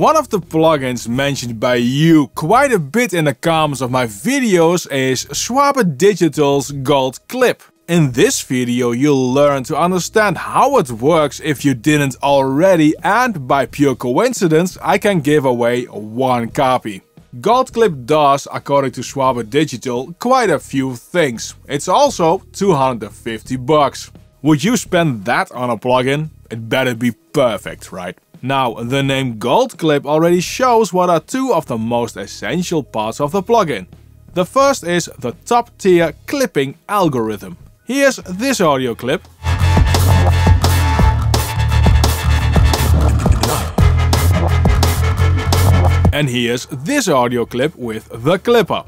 One of the plugins mentioned by you quite a bit in the comments of my videos is Schwabe Digital's Gold Clip. In this video you'll learn to understand how it works if you didn't already and by pure coincidence I can give away one copy. Gold Clip does, according to Schwabe Digital, quite a few things. It's also 250 bucks. Would you spend that on a plugin? It better be perfect, right? Now, the name Gold Clip already shows what are two of the most essential parts of the plugin. The first is the top tier clipping algorithm. Here's this audio clip. And here's this audio clip with the clipper.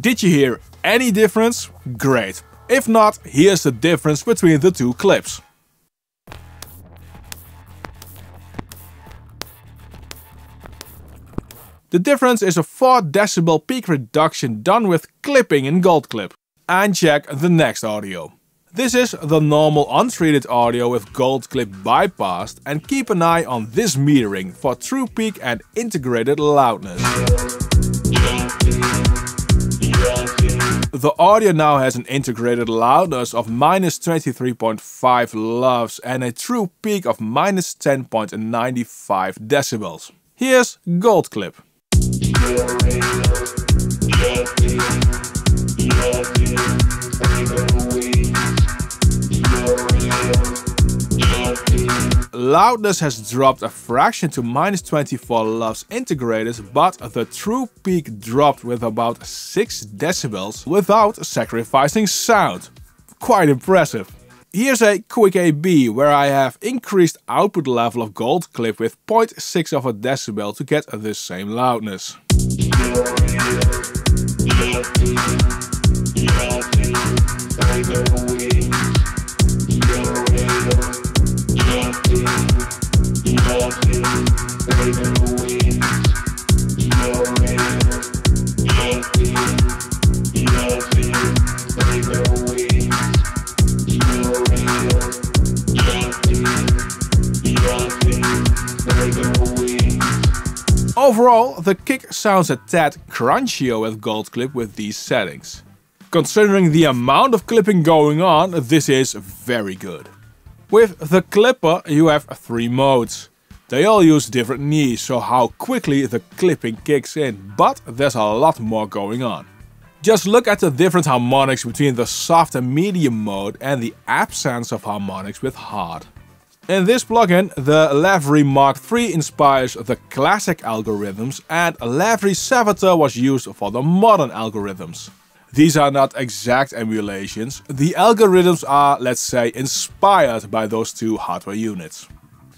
Did you hear any difference? Great. If not, here's the difference between the two clips. The difference is a 4 decibel peak reduction done with clipping in Gold Clip. And check the next audio. This is the normal untreated audio with Gold Clip bypassed and keep an eye on this metering for true peak and integrated loudness. The audio now has an integrated loudness of minus 23.5 LUFS and a true peak of minus 10.95 decibels. Here's Gold Clip. Loudness has dropped a fraction to minus 24 LUFS integrated, but the true peak dropped with about 6 decibels without sacrificing sound. Quite impressive. Here's a quick AB where I have increased output level of Gold Clip with 0.6 of a decibel to get the same loudness. Overall, the kick sounds a tad crunchier with Gold Clip with these settings. Considering the amount of clipping going on, this is very good. With the clipper you have three modes. They all use different knees, so how quickly the clipping kicks in, but there's a lot more going on. Just look at the different harmonics between the soft and medium mode and the absence of harmonics with hard. In this plugin, the Lavry Mark III inspires the classic algorithms and Lavry Savater was used for the modern algorithms. These are not exact emulations, the algorithms are, let's say, inspired by those two hardware units.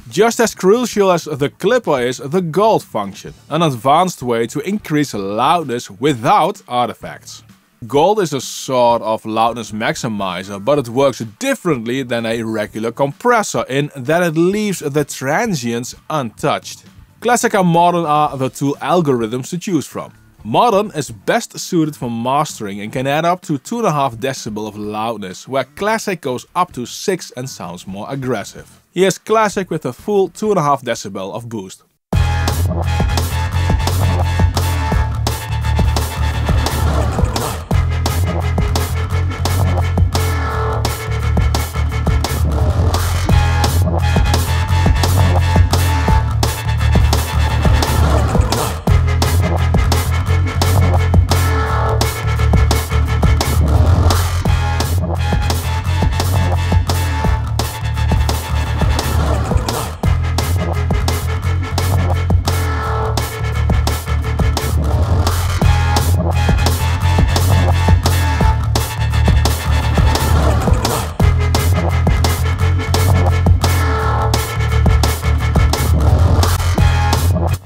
Just as crucial as the clipper is the gold function, an advanced way to increase loudness without artifacts. Gold is a sort of loudness maximizer, but it works differently than a regular compressor in that it leaves the transients untouched. Classic and Modern are the two algorithms to choose from. Modern is best suited for mastering and can add up to 2.5 decibel of loudness, where Classic goes up to 6 and sounds more aggressive. Here's Classic with a full 2.5 decibel of boost.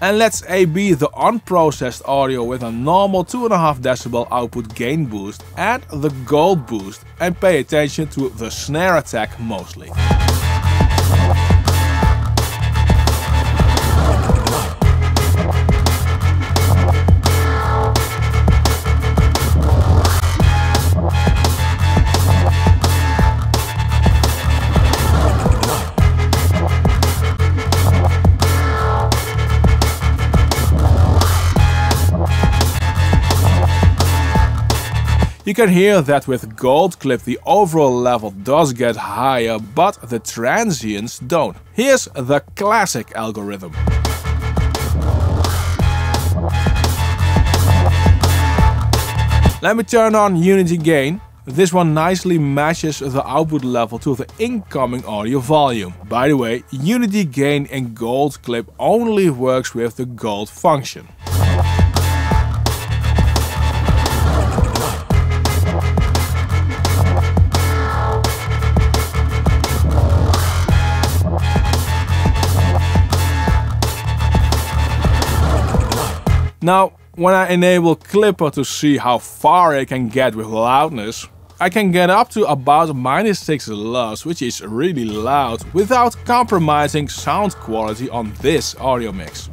And let's AB the unprocessed audio with a normal 2.5 decibel output gain boost and the gold boost and pay attention to the snare attack mostly. Can hear that with Gold Clip the overall level does get higher, but the transients don't. Here's the classic algorithm. Let me turn on Unity Gain. This one nicely matches the output level to the incoming audio volume. By the way, Unity Gain in Gold Clip only works with the Gold function. Now, when I enable Clipper to see how far I can get with loudness, I can get up to about minus 6 LUFS, which is really loud, without compromising sound quality on this audio mix.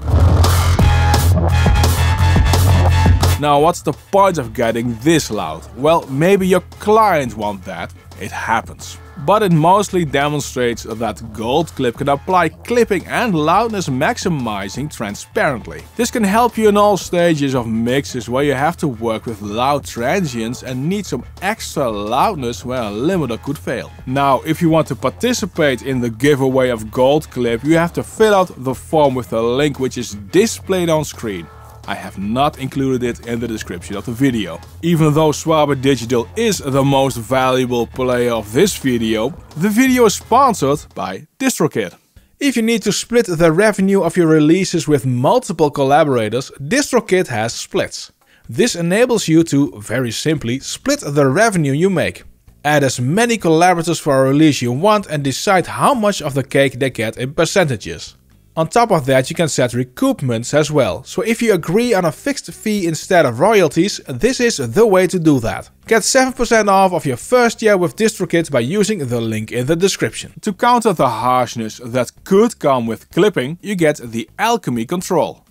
Now what's the point of getting this loud? Well, maybe your client want that, it happens but it mostly demonstrates that Gold Clip can apply clipping and loudness maximizing transparently. This can help you in all stages of mixes where you have to work with loud transients and need some extra loudness where a limiter could fail. Now, if you want to participate in the giveaway of Gold Clip, you have to fill out the form with the link which is displayed on screen. I have not included it in the description of the video. Even though Schwabe Digital is the most valuable player of this video, the video is sponsored by DistroKid. If you need to split the revenue of your releases with multiple collaborators, DistroKid has splits. This enables you to, very simply, split the revenue you make. Add as many collaborators for a release you want and decide how much of the cake they get in percentages. On top of that you can set recoupments as well, so if you agree on a fixed fee instead of royalties, this is the way to do that. Get 7% off of your first year with DistroKid by using the link in the description. To counter the harshness that could come with clipping, you get the Alchemy Control.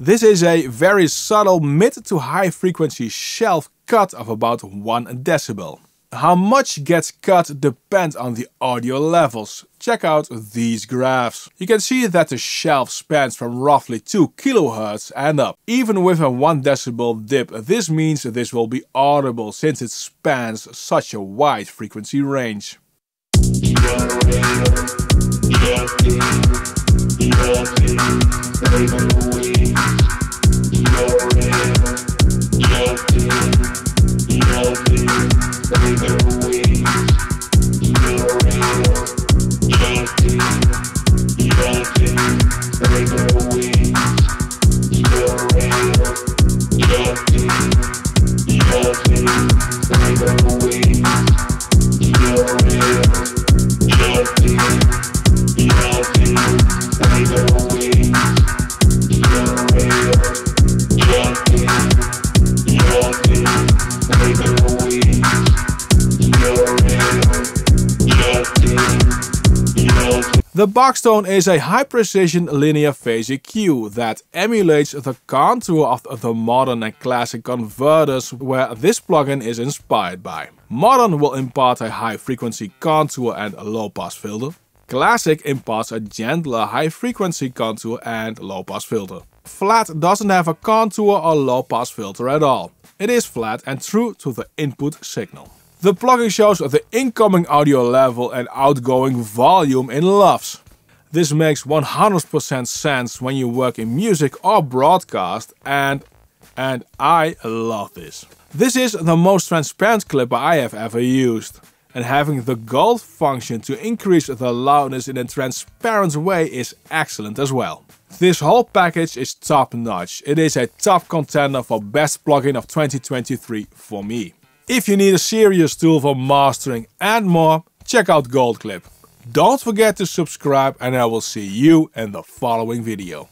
This is a very subtle mid to high frequency shelf cut of about 1 decibel. How much gets cut depends on the audio levels. Check out these graphs. You can see that the shelf spans from roughly 2 kHz and up. Even with a 1 decibel dip, this means this will be audible since it spans such a wide frequency range. The Boxtone is a high-precision linear phase EQ that emulates the contour of the modern and classic converters where this plugin is inspired by. Modern will impart a high-frequency contour and low-pass filter. Classic imparts a gentler high-frequency contour and low-pass filter. Flat doesn't have a contour or low-pass filter at all. It is flat and true to the input signal. The plugin shows the incoming audio level and outgoing volume in LUFS. This makes 100% sense when you work in music or broadcast and and I love this. This is the most transparent clipper I have ever used. And having the gold function to increase the loudness in a transparent way is excellent as well. This whole package is top notch. It is a top contender for best plugin of 2023 for me. If you need a serious tool for mastering and more, check out Gold Clip. Don't forget to subscribe and I will see you in the following video.